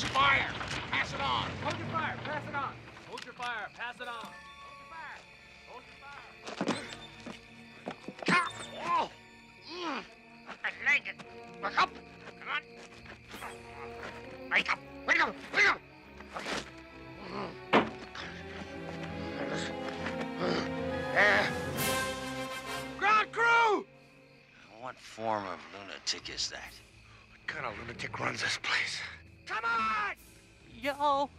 fire. Pass it on. Hold your fire. Pass it on. Hold your fire. Pass it on. Hold your fire. Hold your fire. Oh. Mm. I like it. Wake up. Come on. Wake up. Wake up. Wake up. Ground crew! What form of lunatic is that? What kind of lunatic runs this place? Yo.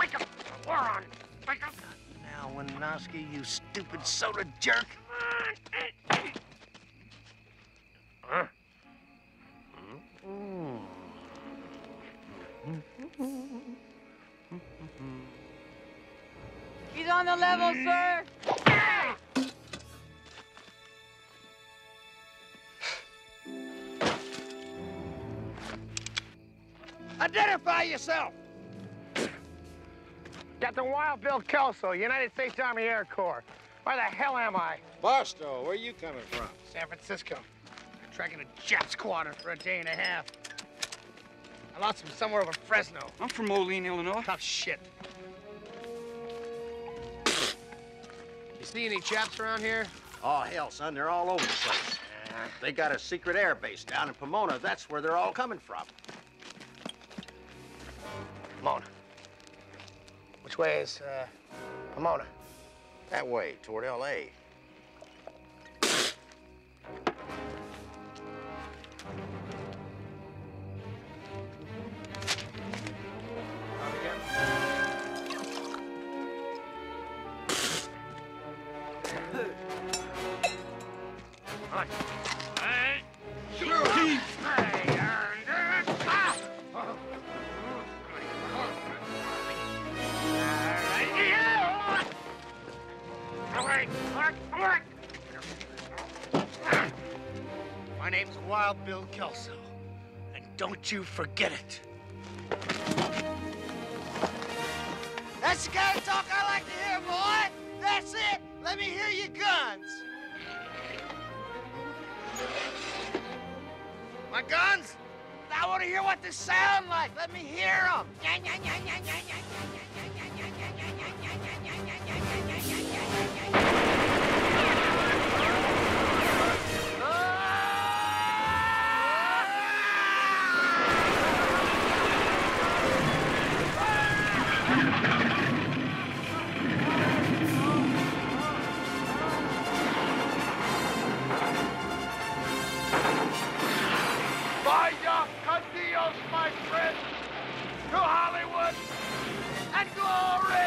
Wake up! War on! Wake up! Now, Winowski, you stupid soda jerk. Huh? He's on the level, sir. Identify yourself! Captain Wild Bill Kelso, United States Army Air Corps. Where the hell am I? Barstow, where are you coming from? San Francisco. Tracking a jet squadron for a day and a half. I lost him somewhere over Fresno. I'm from Moline, Illinois. Tough shit. You see any Japs around here? Oh, hell, son, they're all over the place. Uh, they got a secret air base down in Pomona. That's where they're all coming from. Which way is, uh, Pomona? That way, toward L.A. On. Hey. My name's Wild Bill Kelso, and don't you forget it. That's the kind of talk I like to hear, boy. That's it. Let me hear your guns. My guns? I want to hear what they sound like. Let me hear them. Vaya con Dios, my friend, to Hollywood and glory!